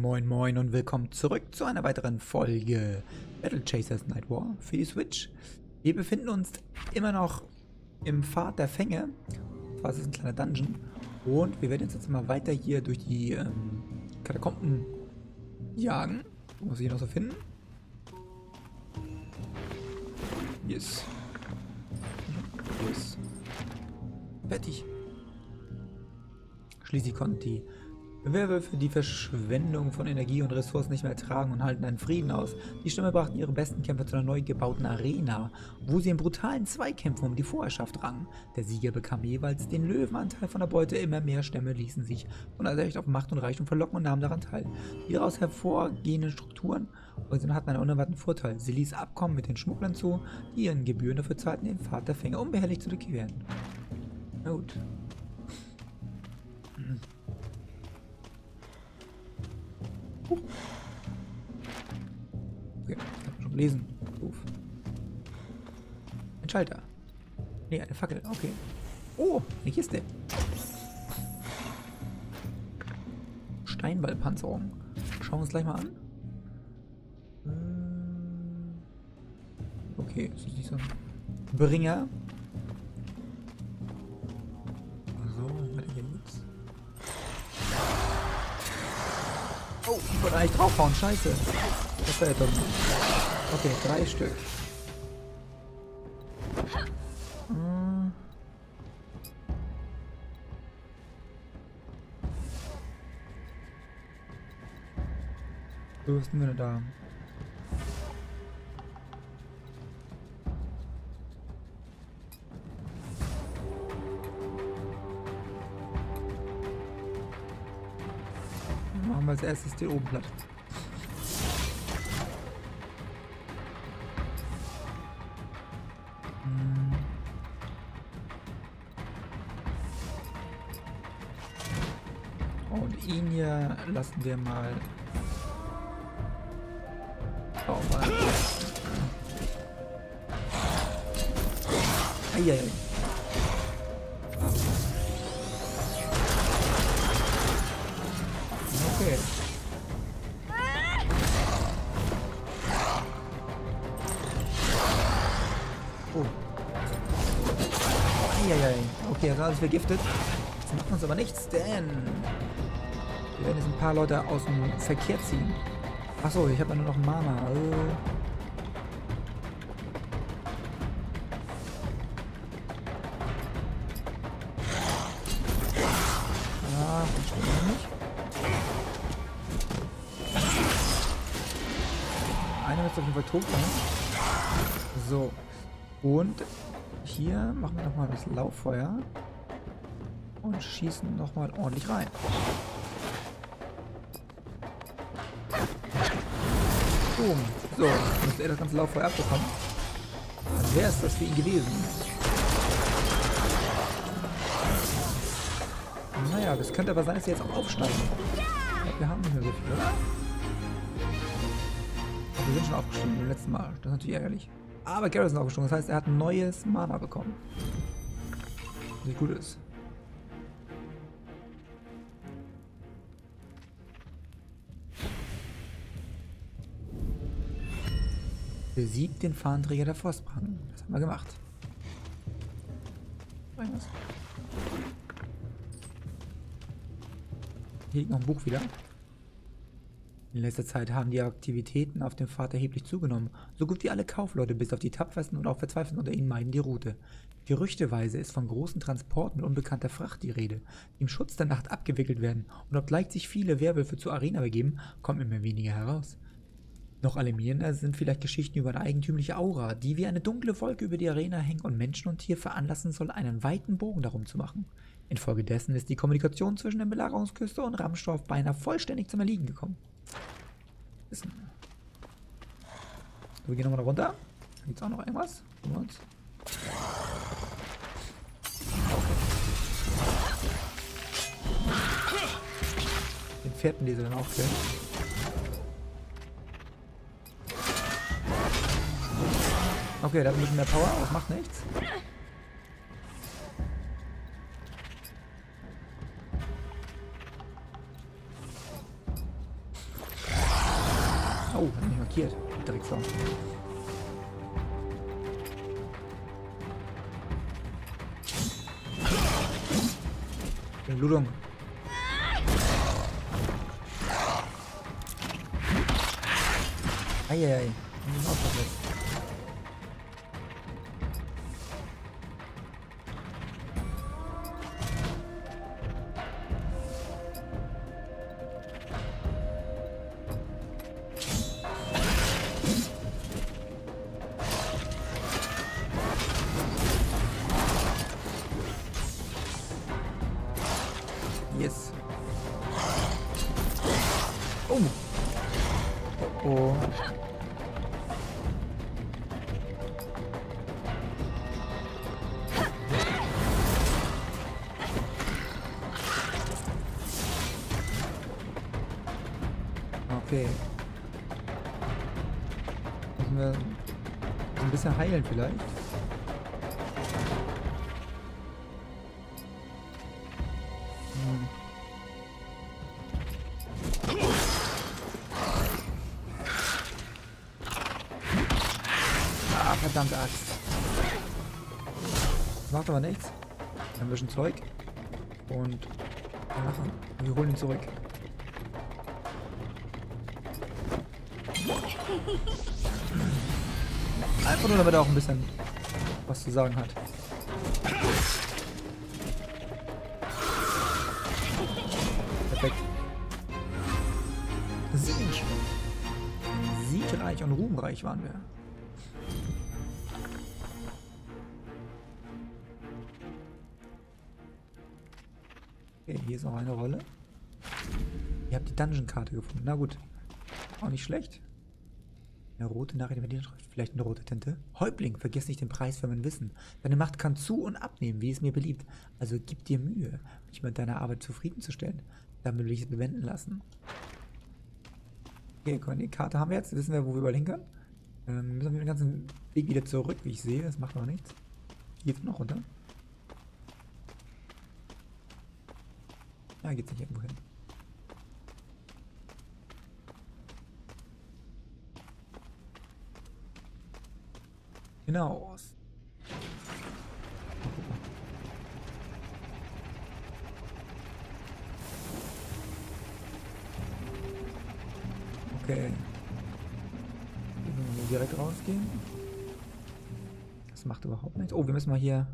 Moin moin und willkommen zurück zu einer weiteren Folge Battle Chasers Night War für die Switch. Wir befinden uns immer noch im Pfad der Fänge. Das ist ein kleiner Dungeon. Und wir werden jetzt mal weiter hier durch die ähm, Katakomben jagen. Was wir hier noch so finden. Yes. Yes. Fertig. Schließlich konnten die Werwölfe die Verschwendung von Energie und Ressourcen nicht mehr ertragen und halten einen Frieden aus. Die Stämme brachten ihre besten Kämpfer zu einer neu gebauten Arena, wo sie in brutalen Zweikämpfen um die Vorherrschaft rangen. Der Sieger bekam jeweils den Löwenanteil von der Beute. Immer mehr Stämme ließen sich von der Sicht auf Macht und Reichtum verlocken und nahmen daran teil. Die daraus hervorgehenden Strukturen hatten einen unerwarteten Vorteil. Sie ließ Abkommen mit den Schmugglern zu, die ihren Gebühren dafür zahlten, den Pfad der Fänger unbehelligt zu durchqueren. Na gut. Okay, das kann schon lesen. Ruf. Ein Schalter. Ne, eine Fackel. Okay. Oh, eine Kiste. Steinballpanzerung. Schauen wir uns gleich mal an. Hm. Okay, das ist nicht so ein Bringer. Wollte eigentlich draufhauen, scheiße. Das wäre ja dumm. Okay, drei Stück. Sind wir denn da? Erstes den oben platt. Hm. Und ihn hier lassen wir mal. Eieiei. Alles vergiftet. Jetzt macht uns aber nichts, denn wir werden jetzt ein paar Leute aus dem Verkehr ziehen. Achso, ich habe nur noch Mana. Ah, das. Einer wird auf jeden Fall tot sein. So. Und hier machen wir nochmal das Lauffeuer und schießen nochmal ordentlich rein. Boom. So, müsste er das ganze Lauffeuer abbekommen. Dann wäre es das für ihn gewesen. Naja, das könnte aber sein, dass sie jetzt auch aufsteigen. Glaube, wir haben nicht mehr so viel, oder? wir sind schon aufgestiegen beim letzten Mal. Das ist natürlich ärgerlich. Aber Garrison ist aufgesprungen. Das heißt, er hat ein neues Mana bekommen. Was nicht gut ist. Besiegt den Fahnenträger der Frostbrand. Das haben wir gemacht. Hier liegt noch ein Buch wieder. In letzter Zeit haben die Aktivitäten auf dem Pfad erheblich zugenommen. So gut wie alle Kaufleute bis auf die tapfersten und auch verzweifelten unter ihnen meiden die Route. Gerüchteweise ist von großen Transporten unbekannter Fracht die Rede, die im Schutz der Nacht abgewickelt werden, und obgleich sich viele Werwölfe zur Arena begeben, kommen immer weniger heraus. Noch alarmierender sind vielleicht Geschichten über eine eigentümliche Aura, die wie eine dunkle Wolke über die Arena hängt und Menschen und Tier veranlassen soll, einen weiten Bogen darum zu machen. Infolgedessen ist die Kommunikation zwischen der Belagerungsküste und Ramstorf beinahe vollständig zum Erliegen gekommen. Wissen. wir gehen nochmal runter. Gibt es auch noch irgendwas? Uns? Den vierten dann auch killen. Okay, der hat ein bisschen mehr Power, das macht nichts. teleportiert. Drecksau. Blutung. Eieiei. Yes. Bisschen heilen vielleicht? Hm. Ah, verdammte Axt. Das macht aber nichts. Wir haben ein bisschen Zeug. Und wir holen ihn zurück. Einfach nur, damit er auch ein bisschen was zu sagen hat. Perfekt. Sieg. Siegreich und ruhmreich waren wir. Okay, hier ist noch eine Rolle. Ihr habt die Dungeon-Karte gefunden. Na gut. Auch nicht schlecht. Eine rote Nachricht mit Schrift. Vielleicht eine rote Tinte. Häuptling, vergiss nicht den Preis für mein Wissen. Deine Macht kann zu- und abnehmen, wie es mir beliebt. Also gib dir Mühe, mich mit deiner Arbeit zufriedenzustellen. Damit will ich es bewenden lassen. Okay, die Karte haben wir jetzt. Wissen wir, wo wir überall hin. Ähm, müssen wir den ganzen Weg wieder zurück, wie ich sehe. Das macht noch nichts. Hier geht's noch runter. Da geht's nicht irgendwo hin. Genau. Okay. Direkt rausgehen. Das macht überhaupt nichts. Oh, wir müssen mal hier...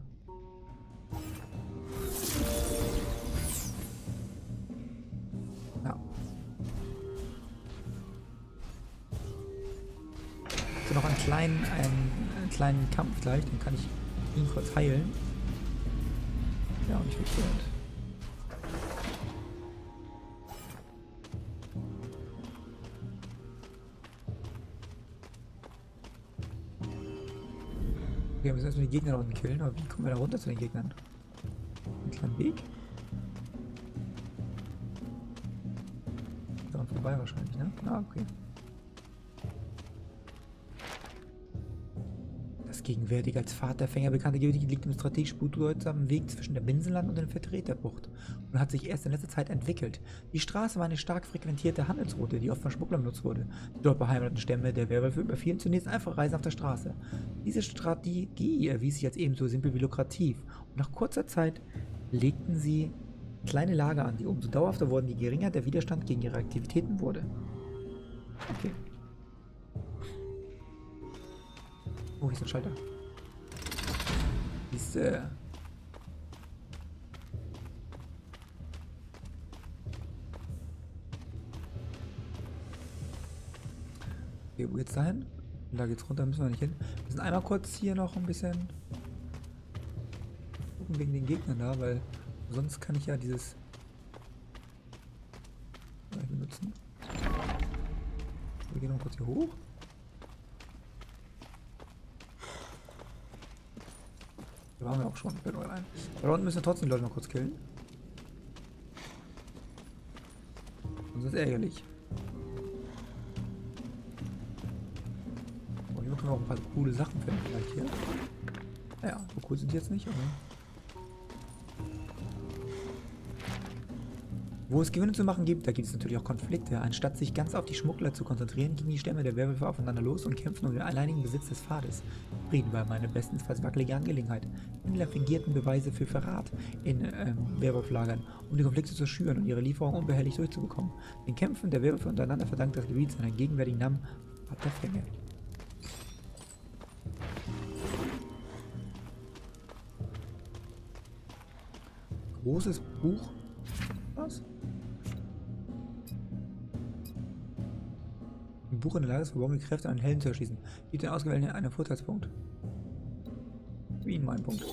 Noch einen kleinen, einen, einen kleinen Kampf gleich, den kann ich ihn kurz heilen. Ja, und ich bin verkehrt. Okay, wir müssen erstmal die Gegner da unten killen, aber wie kommen wir da runter zu den Gegnern? Einen kleinen Weg? Daran vorbei wahrscheinlich, ne? Ah, okay. Gegenwärtig als Vaterfänger bekannte Gebiet liegt im strategisch bedeutsamen Weg zwischen der Binsenland und der Vertreterbucht und hat sich erst in letzter Zeit entwickelt. Die Straße war eine stark frequentierte Handelsroute, die oft von Schmugglern benutzt wurde. Die dort beheimateten Stämme der Werwölfe überfielen zunächst einfach Reisen auf der Straße. Diese Strategie erwies sich als ebenso simpel wie lukrativ und nach kurzer Zeit legten sie kleine Lager an, die umso dauerhafter wurden, je geringer der Widerstand gegen ihre Aktivitäten wurde. Okay. Oh, hier ist ein Schalter. Diese. Okay, wo geht's dahin? Da geht's runter, müssen wir nicht hin. Wir müssen einmal kurz hier noch ein bisschen gucken wegen den Gegnern da, weil sonst kann ich ja dieses benutzen. Wir gehen noch kurz hier hoch. Da waren wir auch schon. Fällt mir ein. Da unten müssen wir trotzdem die Leute noch kurz killen. Sonst ist ärgerlich. Oh, hier können wir auch ein paar coole Sachen finden vielleicht hier. Naja, so cool sind die jetzt nicht, aber... Wo es Gewinne zu machen gibt, da gibt es natürlich auch Konflikte. Anstatt sich ganz auf die Schmuggler zu konzentrieren, gingen die Stämme der Werwölfe aufeinander los und kämpften um den alleinigen Besitz des Pfades. Frieden war meine bestensfalls wackelige Angelegenheit. Händler fingierten Beweise für Verrat in ähm, Werwolflagern, um die Konflikte zu schüren und ihre Lieferungen unbehelligt durchzubekommen. Den Kämpfen der Werwölfe untereinander verdankt das Gebiet seinen gegenwärtigen Namen Vater Fänge. Großes Buch. Was? Ein Buch in der Lage ist, verborgene Kräfte an Helden zu erschließen. Gibt den Ausgewählten einen Vorteilspunkt. Wie in meinem Punkt.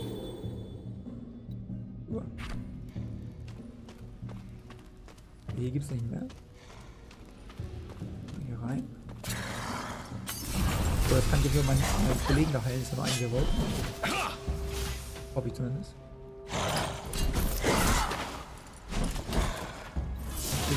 Uah. Hier gibt es nicht mehr. Hier rein. So, jetzt kann ich für meinen, Kollegen da heilen, ist ja nur einen, der wollte. Hoffe ich zumindest.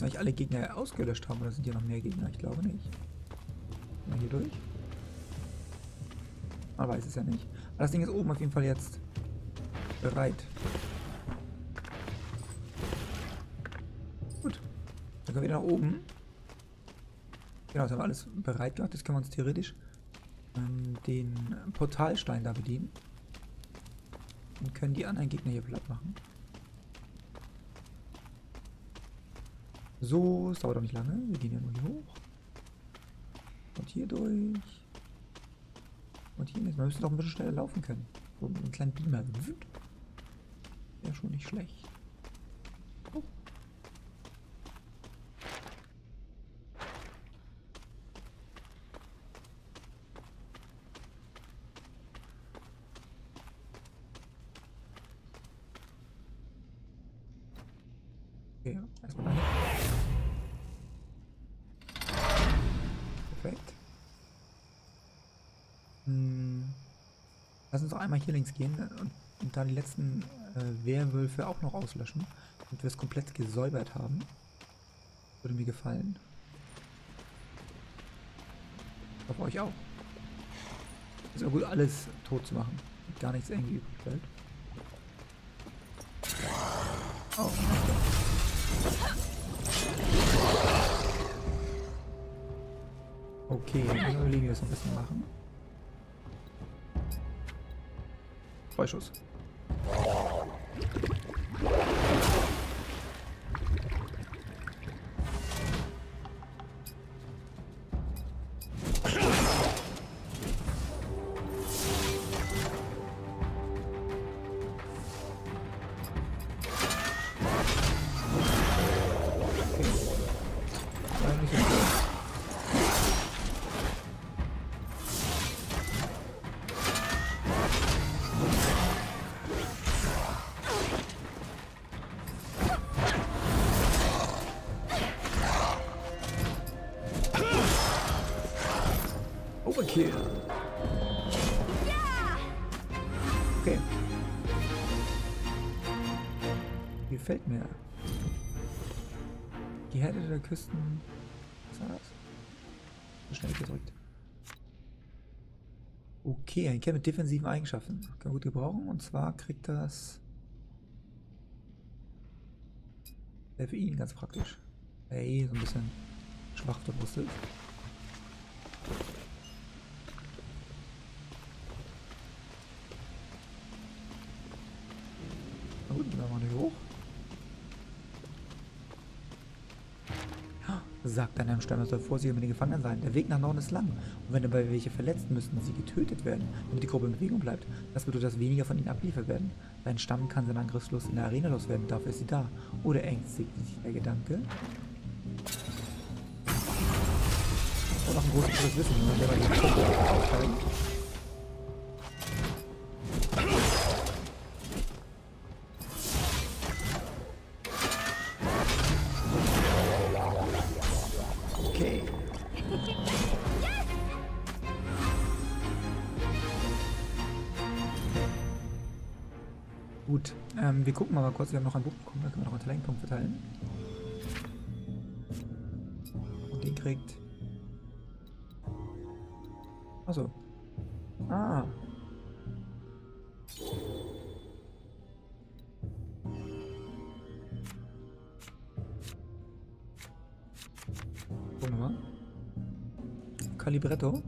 Müssen eigentlich alle Gegner ausgelöscht haben oder sind hier noch mehr Gegner? Ich glaube nicht. Mal hier durch. Man weiß es ja nicht. Aber das Ding ist oben auf jeden Fall jetzt bereit. Gut. Dann können wir nach oben. Genau, das haben wir alles bereit gemacht. Jetzt können wir uns theoretisch ähm, den Portalstein da bedienen. Und können die anderen Gegner hier platt machen. So, es dauert auch nicht lange. Wir gehen ja nur hier hoch. Und hier durch. Und hier nicht. Wir müssen doch ein bisschen schneller laufen können. So mit einem kleinen Beamer. Wäre schon nicht schlecht. Lass uns doch einmal hier links gehen und, und da die letzten äh, Werwölfe auch noch auslöschen, damit wir es komplett gesäubert haben. Würde mir gefallen. Hoffe euch auch. Ist aber gut, alles tot zu machen. Und gar nichts irgendwie übrig bleibt. Oh, okay. Dann überlegen wir noch ein bisschen machen. Freischuss. Overkill. Okay. Gefällt mir. Die Herde der Küsten. Was war das? So schnell gedrückt. Okay, ein Kerl mit defensiven Eigenschaften. Kann gut gebrauchen. Und zwar kriegt das. Wäre für ihn ganz praktisch. Ey, so ein bisschen schwach der Brust ist. Gut, dann machen wir hoch. Sagt einem Stamm, soll vorsichtig mit den Gefangenen sein. Der Weg nach Norden ist lang. Und wenn dabei welche verletzt, müssen sie getötet werden, damit die Gruppe in Bewegung bleibt. Das bedeutet, dass weniger von ihnen abliefert werden. Dein Stamm kann seinen Angriffslust in der Arena loswerden, dafür ist sie da. Oder ängstigt sich der Gedanke. Und noch ein großes Wissen, wie man selber die Gruppe aufteilt. Ähm, wir gucken mal kurz. Wir haben noch ein Buch bekommen, da können wir noch einen Talentpunkt verteilen. Und den kriegt. Achso. Ah. Gucken wir mal. Calibretto.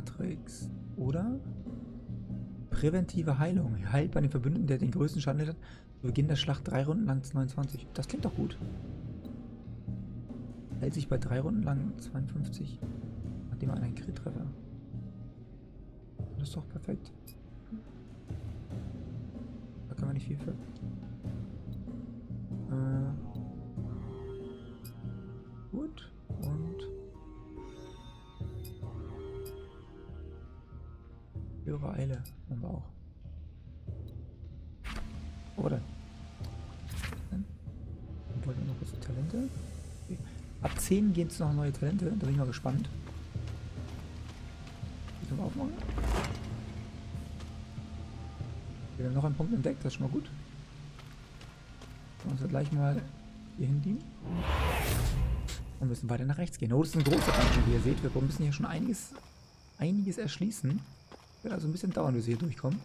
Matrix. Oder? Präventive Heilung. Heilt bei den Verbündeten, der den größten Schaden hat. Zu Beginn der Schlacht drei Runden lang 29. Das klingt doch gut. Hält sich bei drei Runden lang 52. Nachdem er einen Crit treffer. Das ist doch perfekt. Da kann man nicht viel für. Äh, 10 gehen es noch neue Talente. Da bin ich mal gespannt. Können wir aufmachen. Wir haben noch einen Punkt entdeckt, das ist schon mal gut. Können wir uns gleich mal hier hindienen. Und müssen weiter nach rechts gehen. Oh, das ist ein großer Dungeon, wie ihr seht. Wir müssen hier schon einiges, einiges erschließen. Wird also ein bisschen dauern, bis wir hier durchkommen.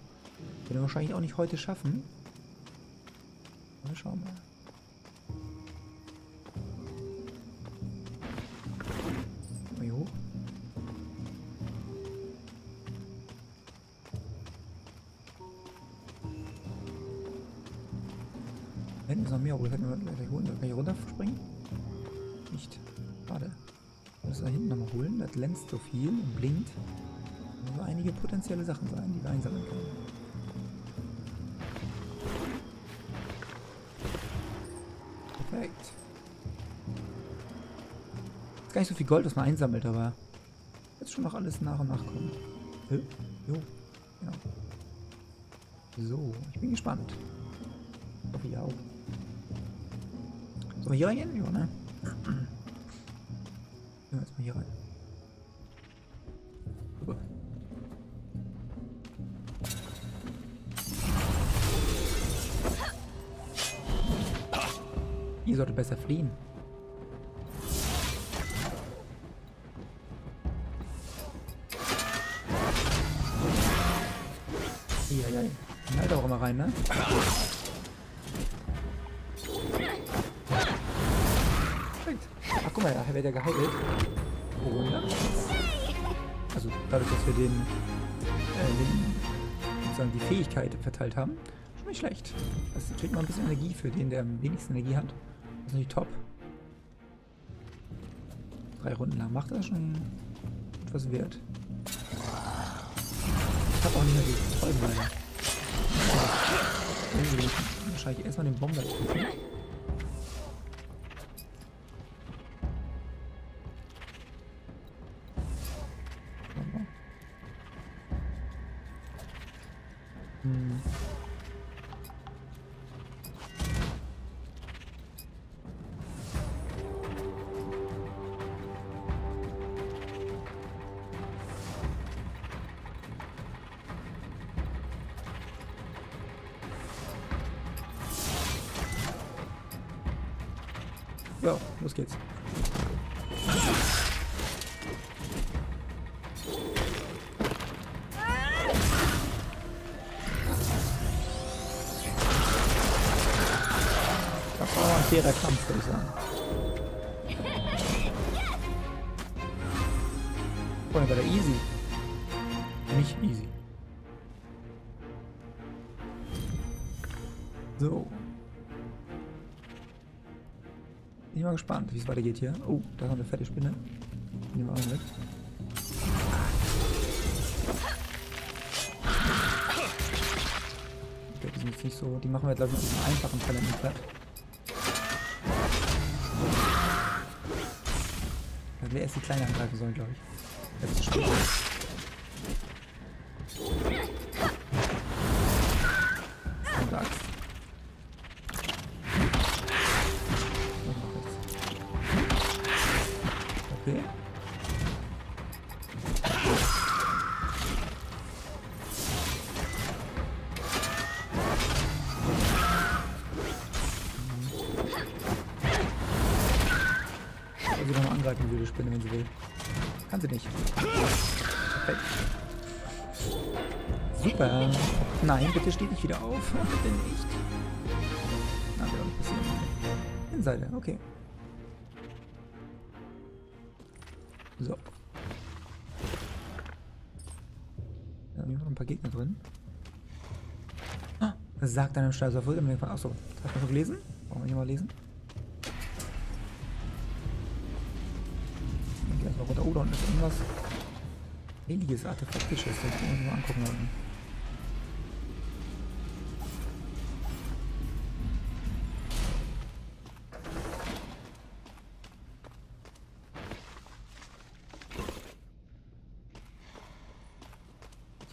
Werden wir wahrscheinlich auch nicht heute schaffen. Aber schauen mal. Mal Da hinten noch mehr, das hätten wir gleich holen. Kann ich runterspringen? Nicht. Schade. Ich muss da hinten nochmal holen. Das glänzt so viel und blinkt. Da müssen einige potenzielle Sachen sein, die wir einsammeln können. Perfekt. Ist gar nicht so viel Gold, was man einsammelt, aber jetzt schon noch alles nach und nach kommen. Hö? Jo. Genau. So, ich bin gespannt. Ich hoffe, ihr auch. Sollen wir hier reingehen? Ja, ne? Gehen wir jetzt mal hier rein. Ihr solltet besser fliehen. Dadurch, dass wir den, äh, den sozusagen die Fähigkeit verteilt haben. Schon nicht schlecht. Das kriegt man ein bisschen Energie für den, der am wenigsten Energie hat. Das ist natürlich top. Drei Runden lang macht das schon etwas wert. Ich habe auch nicht mehr die Treubeine. Wahrscheinlich erstmal den Bomber treffen. Das war ein fairer Kampf, würde ich sagen. Vorhin war der easy. Nicht easy. So. Bin ich mal gespannt, wie es weitergeht hier. Oh, da haben wir fette Spinne. Nehmen wir auch mit. Die sind jetzt nicht so. Die machen wir, glaube ich, mit diesem einfachen Talent platt. Weil wir erst die Kleine angreifen sollen, glaube ich. Jetzt ist Perfekt. Super. Nein, bitte steh dich wieder auf. Bitte nicht. Na, wird auch nicht passieren. Innenseite, okay. So. Da haben wir noch ein paar Gegner drin. Ah, sagt einem Rücken? Achso, hast du noch gelesen? Wollen wir hier mal lesen? Da unten ist irgendwas. Heiliges Artefaktisches. Das wir uns mal angucken. unten.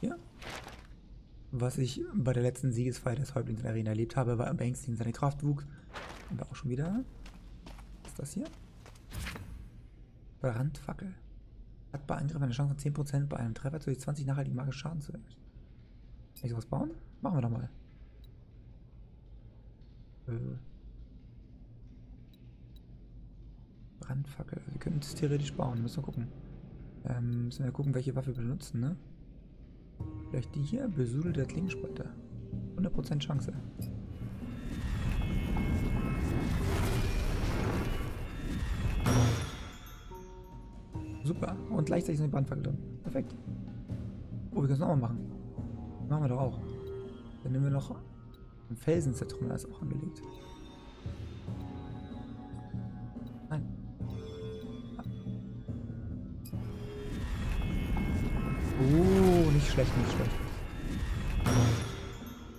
Hier. Was ich bei der letzten Siegesfeier des Häuptlings in der Arena erlebt habe, war beängstigend seine Kraft wuchs. Und auch schon wieder. Was ist das hier? Brandfackel. Hat bei Angriff eine Chance von 10% bei einem Treffer zu 20 nachhaltigen magischen Schaden zu erhöhen. Kann ich sowas bauen? Machen wir doch mal. Äh. Brandfackel. Wir können es theoretisch bauen. Müssen wir gucken. Ähm, müssen wir gucken, welche Waffe wir benutzen, ne? Vielleicht die hier, besudelte Klingenspalter. 100% Chance. Super. Und gleichzeitig sind die Brandfackel drin. Perfekt. Oh, wir können es nochmal machen. Machen wir doch auch. Dann nehmen wir noch ein Felsenzentrum, da ist auch angelegt. Nein. Oh, nicht schlecht, nicht schlecht.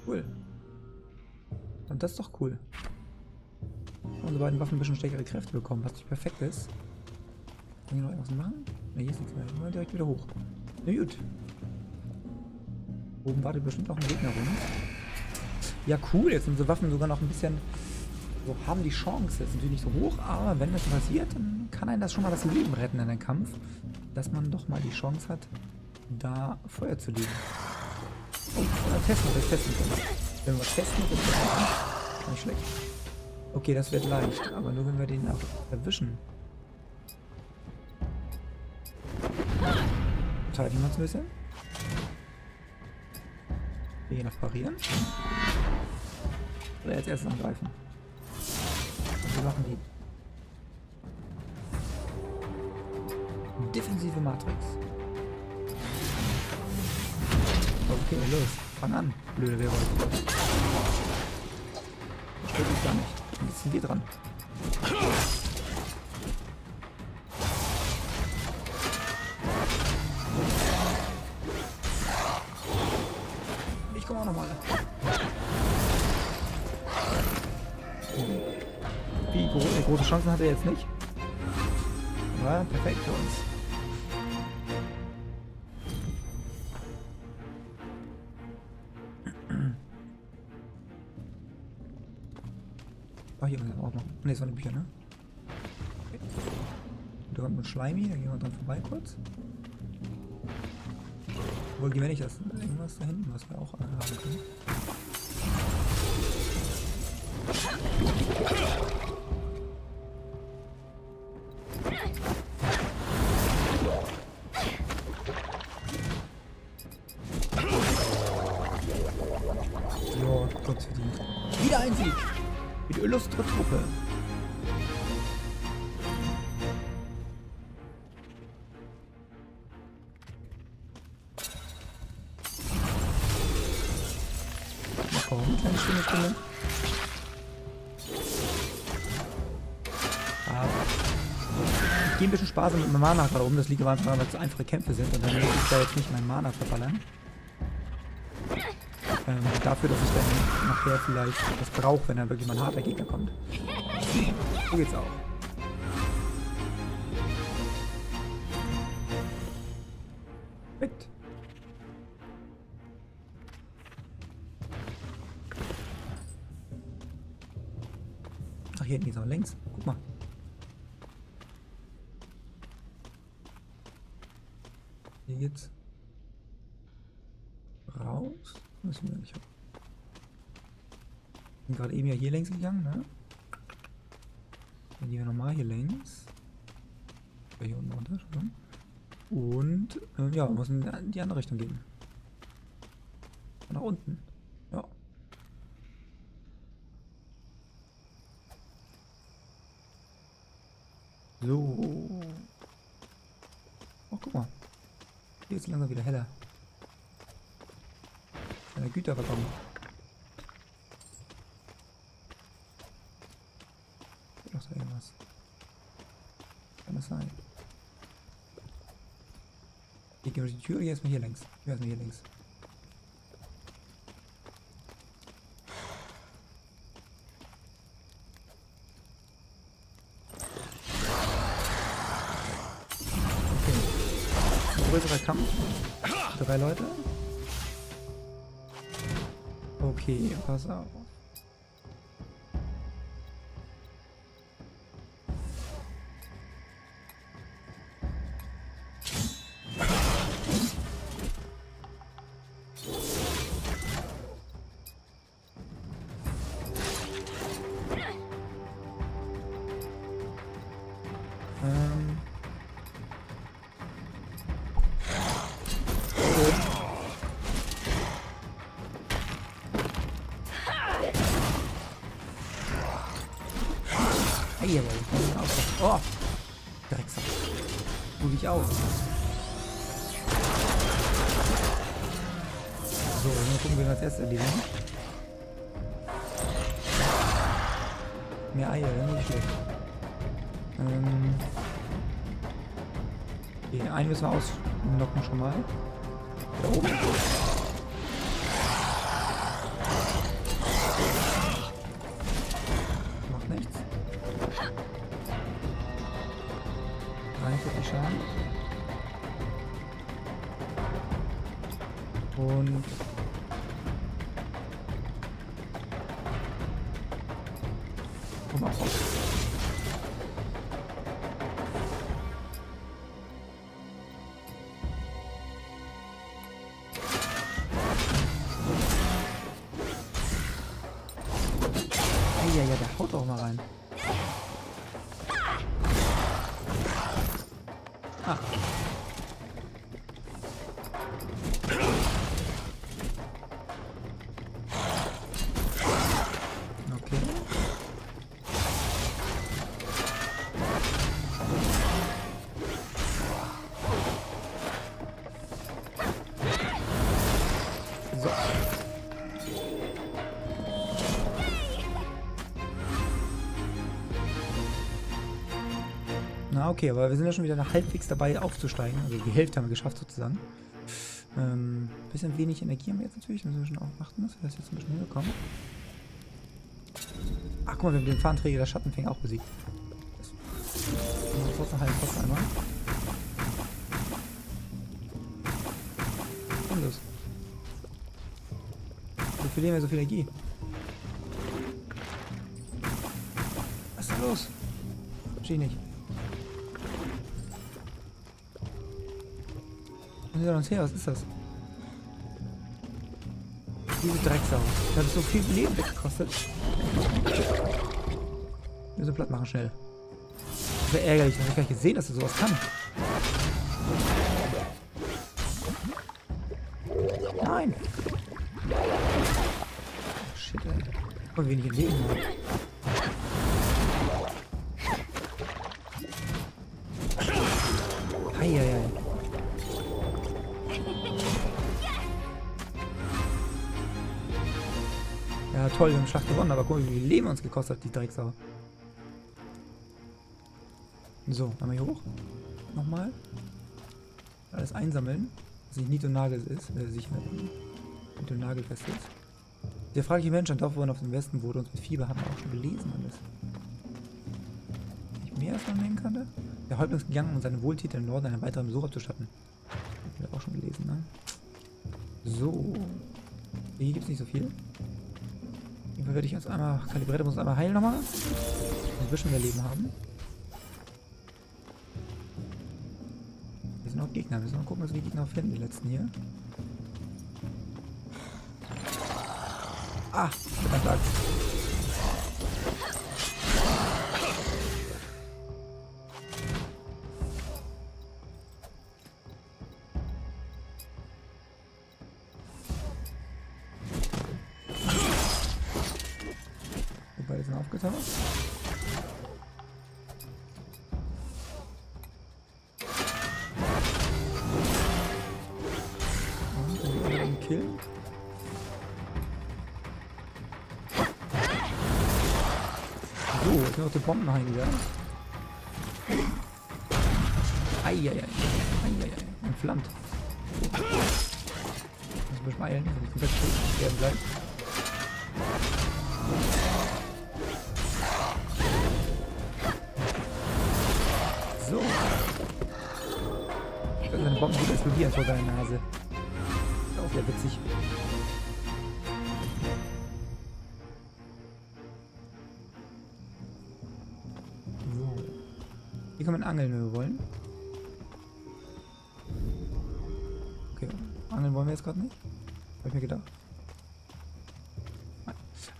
Cool. Und das ist doch cool. Unsere beiden Waffen ein bisschen stärkere Kräfte bekommen, was nicht perfekt ist. Kann ich noch irgendwas machen? Ne, hier ist nichts mehr. Mal direkt wieder hoch. Na gut. Oben wartet bestimmt auch ein Gegner rum. Ja, cool. Jetzt sind unsere Waffen sogar noch ein bisschen. So haben die Chance. Jetzt natürlich nicht so hoch, aber wenn das passiert, dann kann einen das schon mal das Leben retten in einem Kampf. Dass man doch mal die Chance hat, da Feuer zu legen. Oh, testen, das testen können. Wenn wir was testen, das ist nicht schlecht. Okay, das wird leicht, aber nur wenn wir den auch erwischen. Verteidigen wir uns ein bisschen. Wir gehen Parieren. Oder jetzt erst angreifen. Und wir machen die defensive Matrix. Okay, los. Fang an, blöde Werwolf. Stört mich gar nicht. Jetzt sind wir dran. Chancen hat er jetzt nicht. Aber perfekt für uns. Ah, hier können wir auch noch. Ne, das waren die Bücher, ne? Okay. Da kommt ein Schleimi, da gehen wir dran vorbei kurz. Obwohl, gehen wir nicht, das irgendwas da hinten, was wir auch haben können. Sparsam mit meinem Mana gerade um. Das liegt aber daran, weil es einfache Kämpfe sind. Und dann muss ich da jetzt nicht meinen Mana verballern. Ähm, dafür, dass ich dann nachher vielleicht das brauche, wenn dann wirklich mal ein harter Gegner kommt. So geht's auch. Perfekt. Ach, hier hinten ist auch links. Guck mal. Geht's raus. Müssen wir nicht. Bin gerade eben ja hier längs gegangen, ne? Dann gehen wir nochmal hier längs. Hier unten runter schon. Und äh, ja, muss in die andere Richtung gehen. Nach unten. Ja. So. Oh, guck mal. Ist langsam wieder heller. Eine Güter bekommen. Noch da irgendwas. Kann das sein? Gehen wir durch die Tür, hier erstmal hier längs. Hier erstmal hier links. Okay. Größerer Kampf. Drei Leute. Okay, pass auf. Okay, einen Na okay, aber wir sind ja schon wieder halbwegs dabei aufzusteigen. Also die Hälfte haben wir geschafft sozusagen. Ähm, bisschen wenig Energie haben wir jetzt natürlich. Müssen wir schon aufmachen, dass wir das jetzt ein bisschen hinbekommen. Ach guck mal, wir haben den Fahnenträger der Schattenfänger auch besiegt. Das trotzdem halten, trotzdem einmal. Ist das? Wir verlieren ja so viel Energie. Was ist da los? Verstehe ich nicht. Ist uns her? Was ist das? Diese Drecksau. Das hat so viel Leben weggekostet. Wir so platt machen schnell. Das wäre ärgerlich. Ich habe gar nicht gesehen, dass er sowas kann. Nein. Shit, ey. Und wenig Leben haben. Ja, toll, wir haben Schlacht gewonnen, aber guck mal, wie viel Leben uns gekostet hat, die Drecksau. So, einmal hier hoch. Nochmal. Alles einsammeln. Dass nicht Nied und Nagel ist, äh, sicher Nied und Nagel fest ist. Der fragliche Mensch ein Dorf auf dem Westen wurde uns mit Fieber, haben wir auch schon gelesen alles. Nicht mehr als man nehmen kann? Der Häuptling ist gegangen, um seine Wohltäter im Norden einen weiteren Besuch abzustatten. Haben wir auch schon gelesen, ne? So. Hier gibt es nicht so viel. Fall werde ich jetzt einmal, Kalibrette muss einmal heilen nochmal. Wir schon mehr Leben haben. Hier sind auch Gegner. Wir müssen mal gucken, was wir die Gegner finden, die letzten hier. Ah, verdammt killen. So, jetzt sind noch die Bomben reingegangen. Eieiei. Eieiei. Entflammt. Muss ein bisschen eilen, wenn ich komplett sterben gleich. So. Dass seine Bomben gut explodieren vor seiner Nase. Ist witzig. So. Hier kann man angeln, wenn wir wollen. Okay, angeln wollen wir jetzt gerade nicht. Hab ich mir gedacht.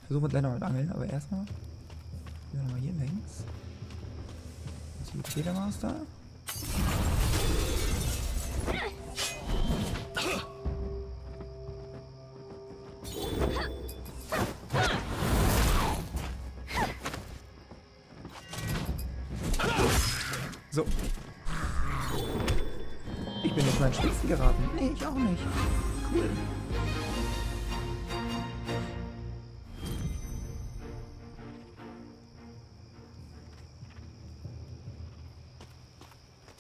Versuchen wir gleich noch mit Angeln, aber erstmal gehen wir nochmal hier längs. Jetzt hier Federmaster. So. Ich bin jetzt mal in Spitzen geraten. Nee, ich auch nicht. Cool.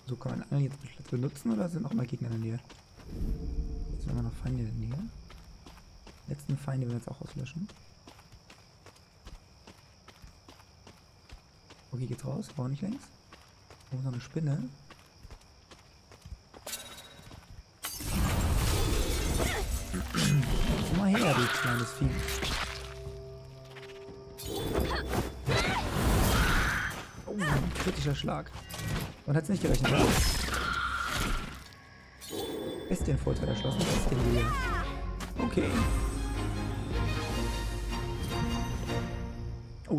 So, kann man Angeln jetzt benutzen oder sind noch mal Gegner in der Nähe? Haben wir noch Feinde in der Nähe. Letzten Feinde werden wir jetzt auch auslöschen. Okay, geht's raus. War nicht längs. Oh, so eine Spinne. Komm mal her, du kleines Vieh. Oh, ein kritischer Schlag. Man hat es nicht gerechnet? Bestienvorteil erschlossen. Bestienlinie. Okay.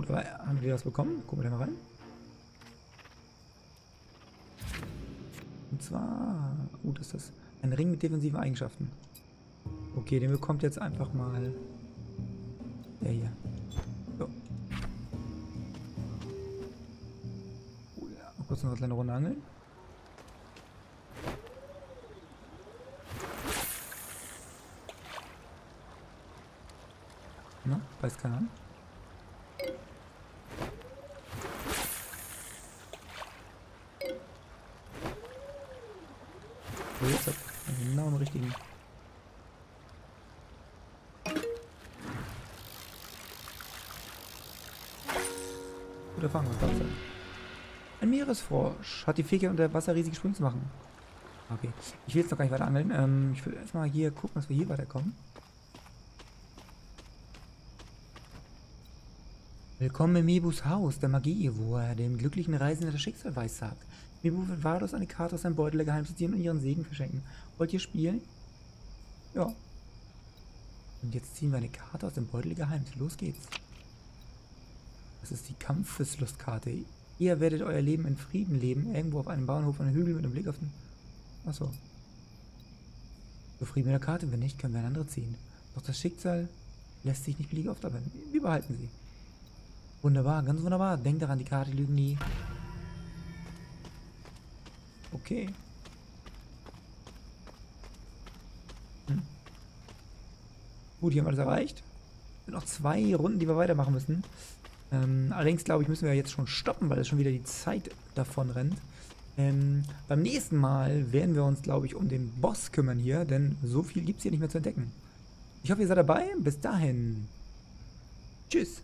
Oh, da war, haben wir was bekommen? Gucken wir da mal rein. Und zwar... Oh, das ist das. Ein Ring mit defensiven Eigenschaften. Okay, den bekommt jetzt einfach mal... Der hier. So. Oh, ja. Noch kurz noch eine kleine Runde angeln. Na, beißt keiner Meeresfrosch hat die Fähigkeit, unter Wasser riesige Sprünge zu machen. Okay, ich will jetzt noch gar nicht weiter angeln. Ähm, ich will erstmal hier gucken, dass wir hier weiterkommen. Willkommen in Mebus Haus der Magie, wo er dem glücklichen Reisenden das Schicksal weissagt. Mebu wird Vados eine Karte aus seinem Beutel der ziehen und ihren Segen verschenken. Wollt ihr spielen? Ja. Und jetzt ziehen wir eine Karte aus dem Beutel der Geheimnisse. Los geht's. Das ist die Kampfeslustkarte. Ihr werdet euer Leben in Frieden leben, irgendwo auf einem Bauernhof an einem Hügel mit einem Blick auf den... Achso. Zufrieden mit der Karte? Wenn nicht, können wir eine andere ziehen. Doch das Schicksal lässt sich nicht beliebig oft abwenden. Wir behalten sie. Wunderbar, ganz wunderbar. Denkt daran, die Karte lügen nie. Okay. Hm. Gut, hier haben wir das erreicht. Noch zwei Runden, die wir weitermachen müssen. Ähm, allerdings glaube ich, müssen wir jetzt schon stoppen, weil es schon wieder die Zeit davon rennt. Ähm, beim nächsten Mal werden wir uns, glaube ich, um den Boss kümmern hier, denn so viel gibt es hier nicht mehr zu entdecken. Ich hoffe, ihr seid dabei. Bis dahin. Tschüss.